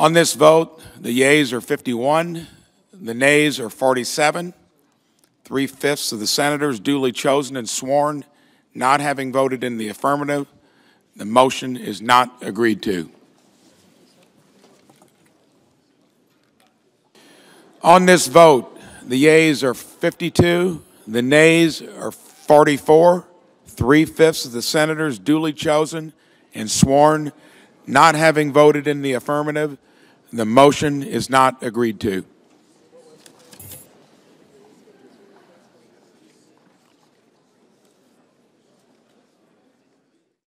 On this vote, the yeas are 51, the nays are 47. Three-fifths of the senators duly chosen and sworn not having voted in the affirmative, the motion is not agreed to. On this vote, the yeas are 52, the nays are 44. Three-fifths of the senators duly chosen and sworn not having voted in the affirmative, the motion is not agreed to.